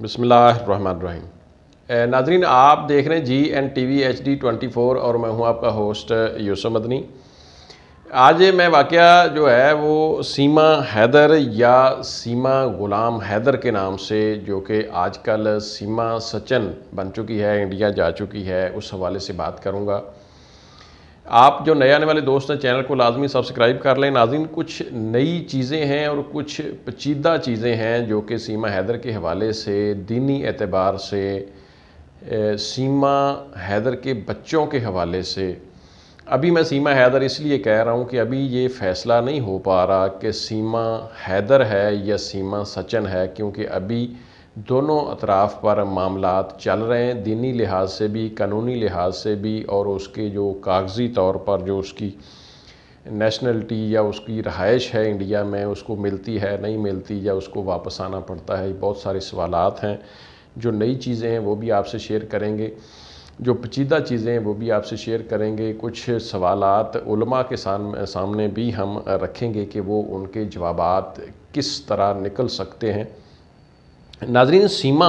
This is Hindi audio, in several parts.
बसमीम नाजरीन, आप देख रहे हैं G N T V H D twenty four और मैं हूँ आपका होस्ट यूसुफ मदनी। आज मैं वाक़ जो है वो सीमा हैदर या सीमा ग़ुलाम हैदर के नाम से, जो कि आजकल सीमा सचन बन चुकी है, इंडिया जा चुकी है, उस हवाले से बात करूँगा। आप जो नए आने वाले दोस्त हैं, चैनल को लाजमी सब्सक्राइब कर लें। नाजिन कुछ नई चीज़ें हैं और कुछ पचीदा चीज़ें हैं जो कि सीमा हैदर के हवाले से, दीनी एतबार से सीमा हैदर के बच्चों के हवाले से। अभी मैं सीमा हैदर इसलिए कह रहा हूँ कि अभी ये फ़ैसला नहीं हो पा रहा कि सीमा हैदर है या सीमा सचन है, क्योंकि अभी दोनों अतराफ़ पर मामला चल रहे हैं। दीनी लिहाज से भी, कानूनी लिहाज से भी, और उसके जो कागज़ी तौर पर जो उसकी नेशनलिटी या उसकी रहाइश है इंडिया में, उसको मिलती है, नहीं मिलती, या उसको वापस आना पड़ता है बहुत सारे सवाल हैं। जो नई चीज़ें हैं, वो भी आपसे शेयर करेंगे। जो पचीदा चीज़ें हैं, वो भी आपसे शेयर करेंगे। कुछ सवालत उलमा के सामने भी हम रखेंगे कि वो उनके जवाब किस तरह निकल सकते हैं। नाजरीन, सीमा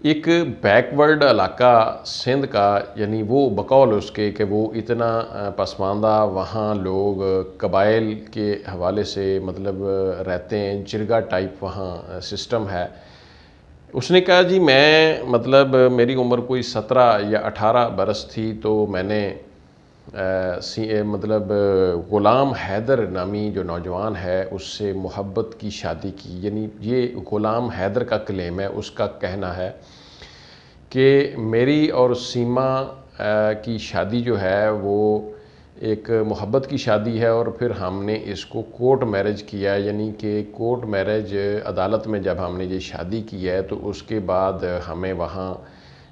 एक बैकवर्ड इलाका, सिंध का, यानी वो बकौल उसके कि वो इतना पसमानदा वहाँ लोग कबाइल के हवाले से मतलब रहते हैं, जिरगा टाइप वहाँ सिस्टम है। उसने कहा, जी, मैं मतलब मेरी उम्र कोई सत्रह या अठारह बरस थी तो मैंने सी मतलब ग़ुलाम हैदर नामी जो नौजवान है, उससे मोहब्बत की शादी की। यानी ये ग़ुलाम हैदर का क्लेम है, उसका कहना है कि मेरी और सीमा की शादी जो है, वो एक मोहब्बत की शादी है और फिर हमने इसको कोर्ट मैरिज किया यानी कि कोर्ट मैरिज अदालत में जब हमने ये शादी की है तो उसके बाद हमें वहाँ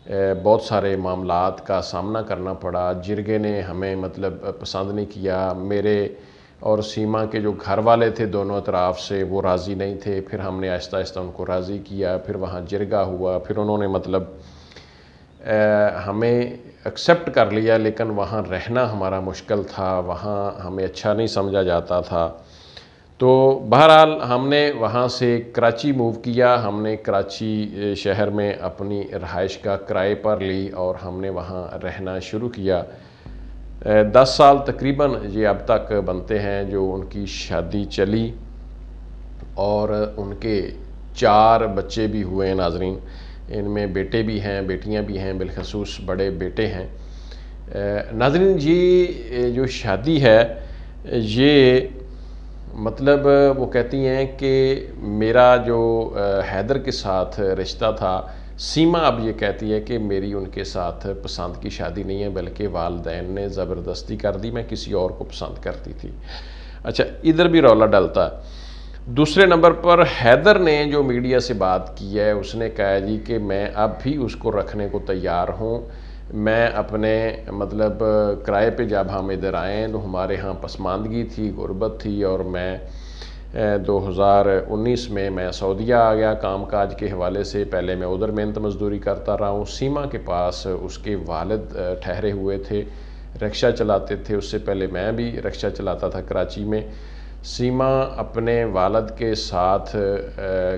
बहुत सारे मामला का सामना करना पड़ा। जिरगे ने हमें मतलब पसंद नहीं किया। मेरे और सीमा के जो घर वाले थे दोनों तरफ़ से, वो राज़ी नहीं थे। फिर हमने आहिस्ता आहिस्ता उनको राज़ी किया। फिर वहाँ जिरगा हुआ। फिर उन्होंने मतलब हमें एक्सेप्ट कर लिया, लेकिन वहाँ रहना हमारा मुश्किल था। वहाँ हमें अच्छा नहीं समझा जाता था। तो बहरहाल हमने वहाँ से कराची मूव किया, हमने कराची शहर में अपनी रहाइश का किराए पर ली और हमने वहाँ रहना शुरू किया। दस साल तकरीबन ये अब तक बनते हैं जो उनकी शादी चली और उनके चार बच्चे भी हुए हैं नाजरीन। इनमें बेटे भी हैं, बेटियाँ भी हैं, बिलखसूस बड़े बेटे हैं। नाजरीन, ये जो शादी है, ये मतलब वो कहती हैं कि मेरा जो हैदर के साथ रिश्ता था, सीमा अब ये कहती है कि मेरी उनके साथ पसंद की शादी नहीं है, बल्कि वालदेन ने ज़बरदस्ती कर दी, मैं किसी और को पसंद करती थी। अच्छा इधर भी रौला डलता। दूसरे नंबर पर हैदर ने जो मीडिया से बात की है, उसने कहा जी कि मैं अब भी उसको रखने को तैयार हूँ। मैं अपने मतलब किराए पे जब हम इधर आए तो हमारे यहाँ पसमानदगी थी, गुर्बत थी, और मैं 2019 में मैं सऊदीया आ गया। काम काज के हवाले से पहले मैं उधर मेहनत मजदूरी करता रहा हूँ। सीमा के पास उसके वालद ठहरे हुए थे, रिक्शा चलाते थे। उससे पहले मैं भी रिक्शा चलाता था कराची में। सीमा अपने वालद के साथ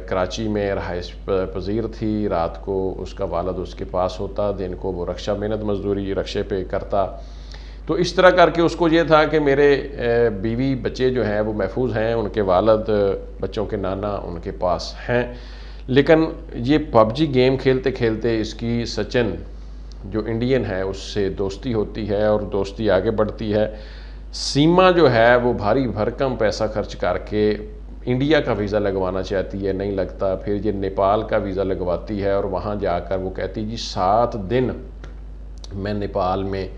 कराची में रहाइश पजीर थी। रात को उसका वालद उसके पास होता, दिन को वो रक्षा मेहनत मजदूरी रक्षे पे करता। तो इस तरह करके उसको ये था कि मेरे बीवी बच्चे जो हैं, वो महफूज हैं, उनके वालद, बच्चों के नाना उनके पास हैं। लेकिन ये पबजी गेम खेलते खेलते इसकी सचिन, जो इंडियन है, उससे दोस्ती होती है और दोस्ती आगे बढ़ती है। सीमा जो है, वो भारी भरकम पैसा खर्च करके इंडिया का वीज़ा लगवाना चाहती है, नहीं लगता। फिर ये नेपाल का वीज़ा लगवाती है और वहाँ जाकर वो कहती जी, सात दिन मैं नेपाल में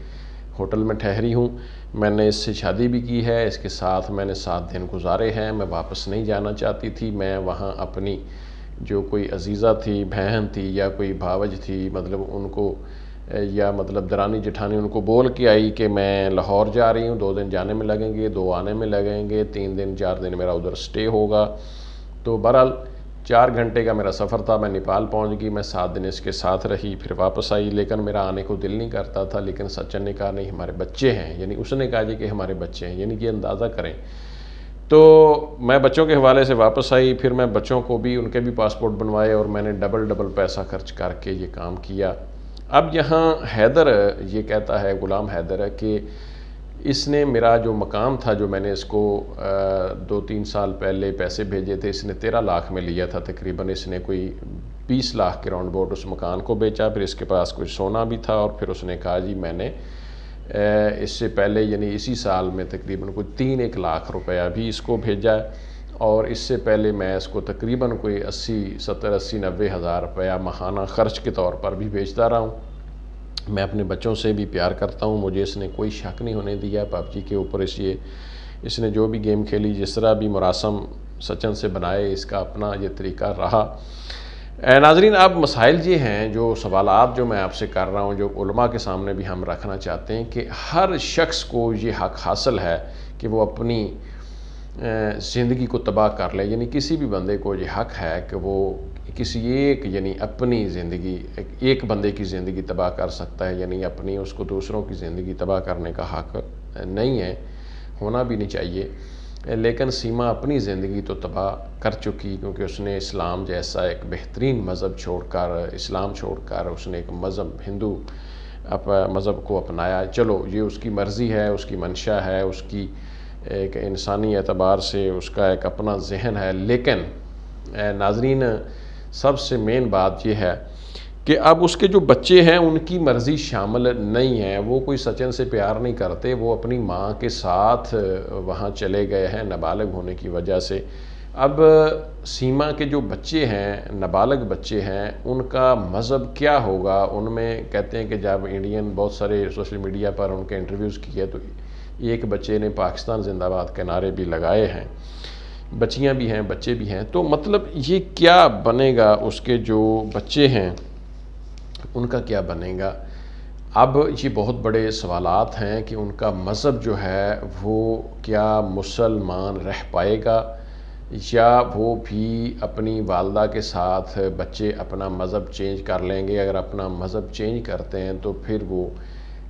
होटल में ठहरी हूँ। मैंने इससे शादी भी की है, इसके साथ मैंने सात दिन गुजारे हैं। मैं वापस नहीं जाना चाहती थी। मैं वहाँ अपनी जो कोई अजीज़ा थी, बहन थी या कोई भावज थी मतलब उनको या मतलब दरानी जेठानी उनको बोल के आई कि मैं लाहौर जा रही हूँ, दो दिन जाने में लगेंगे, दो आने में लगेंगे, तीन दिन, चार दिन मेरा उधर स्टे होगा। तो बहरहाल, चार घंटे का मेरा सफ़र था, मैं नेपाल पहुँच गई, मैं सात दिन इसके साथ रही, फिर वापस आई, लेकिन मेरा आने को दिल नहीं करता था, लेकिन सचिन ने कहा, नहीं, हमारे बच्चे हैं। यानी उसने कहा जी कि हमारे बच्चे हैं, यानी कि अंदाज़ा करें। तो मैं बच्चों के हवाले से वापस आई, फिर मैं बच्चों को भी, उनके भी पासपोर्ट बनवाए और मैंने डबल डबल पैसा खर्च करके ये काम किया। अब यहाँ हैदर, ये कहता है, ग़ुलाम हैदर, कि इसने मेरा जो मकाम था, जो मैंने इसको दो तीन साल पहले पैसे भेजे थे, इसने तेरह लाख में लिया था तकरीबन। इसने कोई बीस लाख के राउंड बोर्ड उस मकान को बेचा, फिर इसके पास कोई सोना भी था और फिर उसने कहा, जी, मैंने इससे पहले, यानी इसी साल में तकरीबन कोई तीन एक लाख रुपया भी इसको भेजा और इससे पहले मैं इसको तकरीबन कोई अस्सी, सत्तर, अस्सी, नब्बे हज़ार रुपया महाना ख़र्च के तौर पर भी बेचता रहा हूँ। मैं अपने बच्चों से भी प्यार करता हूँ। मुझे इसने कोई शक नहीं होने दिया पबजी के ऊपर। इसलिए इसने जो भी गेम खेली, जिस तरह भी मुरासम सचन से बनाए, इसका अपना ये तरीका रहा। नाजरीन, अब मसाइल ये हैं जो सवाल आप जो मैं आपसे कर रहा हूँ, जो उलमा के सामने भी हम रखना चाहते हैं कि हर शख्स को ये हक हासिल है कि वो अपनी ज़िंदगी को तबाह कर ले, यानी किसी भी बंदे को ये हक है कि वो किसी एक, यानी अपनी ज़िंदगी, एक बंदे की ज़िंदगी तबाह कर सकता है, यानी अपनी उसको दूसरों की ज़िंदगी तबाह करने का हक नहीं है, होना भी नहीं चाहिए। लेकिन सीमा अपनी ज़िंदगी तो तबाह कर चुकी, क्योंकि उसने इस्लाम जैसा एक बेहतरीन मज़हब छोड़कर, इस्लाम छोड़कर उसने एक मज़हब, हिंदू मज़हब को अपनाया। चलो, ये उसकी मर्ज़ी है, उसकी मंशा है, उसकी एक इंसानी एतबार से उसका एक अपना जहन है, लेकिन नाजरीन, सबसे मेन बात यह है कि अब उसके जो बच्चे हैं, उनकी मर्ज़ी शामिल नहीं है। वो कोई सचिन से प्यार नहीं करते, वो अपनी माँ के साथ वहाँ चले गए हैं नाबालग होने की वजह से। अब, सीमा के जो बच्चे हैं, नाबालग बच्चे हैं, उनका मज़हब क्या होगा? उनमें कहते हैं कि जब इंडियन बहुत सारे सोशल मीडिया पर उनके इंटरव्यूज़ किए तो एक बच्चे ने पाकिस्तान जिंदाबाद के नारे भी लगाए हैं, बच्चियाँ भी हैं, बच्चे भी हैं तो मतलब ये क्या बनेगा उसके जो बच्चे हैं, उनका क्या बनेगा? अब ये बहुत बड़े सवालात हैं कि उनका मज़हब जो है, वो क्या मुसलमान रह पाएगा, या वो भी अपनी वालदा के साथ बच्चे अपना मज़हब चेंज कर लेंगे? अगर अपना मज़हब चेंज करते हैं तो फिर वो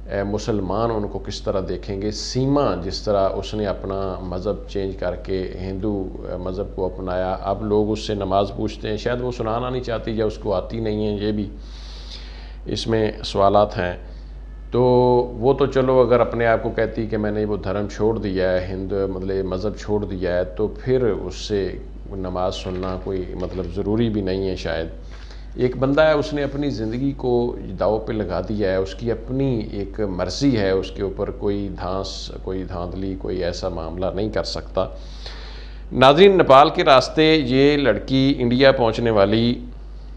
मुसलमान उनको किस तरह देखेंगे? सीमा, जिस तरह उसने अपना मज़हब चेंज करके हिंदू मज़हब को अपनाया। अब लोग उससे नमाज़ पूछते हैं, शायद वो सुनाना नहीं चाहती या उसको आती नहीं है, ये भी इसमें सवालत हैं। तो वो तो चलो अगर अपने आप को कहती कि मैंने वो धर्म छोड़ दिया है, हिंदू मतलब मज़हब छोड़ दिया है तो फिर उससे नमाज़ सुनना कोई मतलब ज़रूरी भी नहीं है शायद। एक बंदा है, उसने अपनी ज़िंदगी को दाव पे लगा दिया है, उसकी अपनी एक मर्ज़ी है, उसके ऊपर कोई धांस, कोई धांधली, कोई ऐसा मामला नहीं कर सकता। नाजरीन, नेपाल के रास्ते ये लड़की इंडिया पहुँचने वाली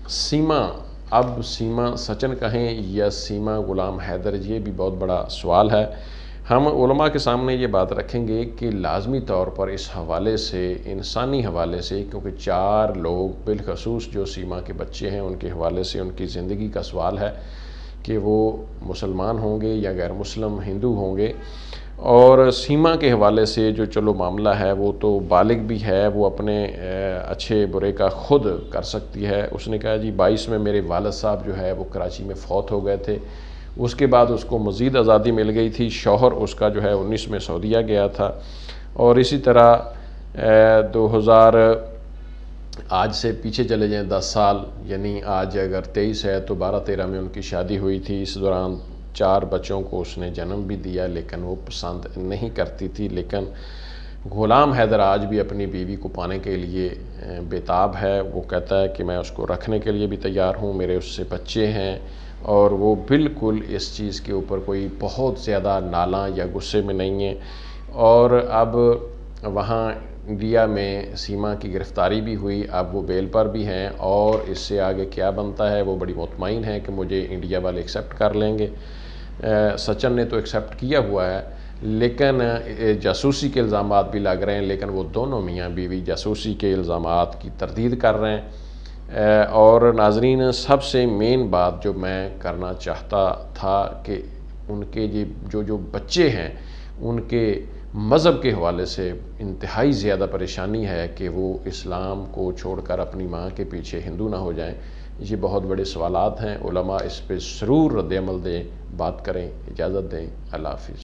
सीमा, अब सीमा सचन कहें या सीमा ग़ुलाम हैदर, ये भी बहुत बड़ा सवाल है। हम उलमा के सामने ये बात रखेंगे कि लाजमी तौर पर इस हवाले से, इंसानी हवाले से, क्योंकि चार लोग बिलखसूस जो सीमा के बच्चे हैं, उनके हवाले से उनकी ज़िंदगी का सवाल है कि वो मुसलमान होंगे या गैर मुस्लिम हिंदू होंगे। और सीमा के हवाले से जो चलो मामला है, वो तो बालिग भी है, वो अपने अच्छे बुरे का खुद कर सकती है। उसने कहा, जी, बाईस में मेरे वालद साहब जो है, वो कराची में फ़ौत हो गए थे। उसके बाद उसको मज़ीद आज़ादी मिल गई थी, शौहर उसका जो है उन्नीस में सऊदिया गया था। और इसी तरह दो हज़ार आज से पीछे चले जाएँ दस साल, यानी आज अगर तेईस है तो बारह तेरह में उनकी शादी हुई थी। इस दौरान चार बच्चों को उसने जन्म भी दिया, लेकिन वो पसंद नहीं करती थी। लेकिन ग़ुलाम हैदर आज भी अपनी बीवी को पाने के लिए बेताब है। वो कहता है कि मैं उसको रखने के लिए भी तैयार हूँ, मेरे उससे बच्चे हैं। और वो बिल्कुल इस चीज़ के ऊपर कोई बहुत ज़्यादा नाला या गुस्से में नहीं है। और अब वहाँ इंडिया में सीमा की गिरफ़्तारी भी हुई, अब वो बेल पर भी हैं और इससे आगे क्या बनता है वो बड़ी मुतमिन है कि मुझे इंडिया वाले एक्सेप्ट कर लेंगे। सचिन ने तो एक्सेप्ट किया हुआ है, लेकिन जासूसी के इल्ज़ाम भी लग रहे हैं, लेकिन वो दोनों मियाँ बीवी जासूसी के इल्ज़ाम की तरदीद कर रहे हैं। और नाजरीन, सबसे मेन बात जो मैं करना चाहता था कि उनके ये जो जो बच्चे हैं, उनके मज़हब के हवाले से इंतहाई ज़्यादा परेशानी है कि वो इस्लाम को छोड़कर अपनी माँ के पीछे हिंदू ना हो जाएँ। ये बहुत बड़े सवाल हैं। इस पर ज़रूर रद्दमल दें। बात करें। इजाज़त दें। अल्लाह हाफिज़।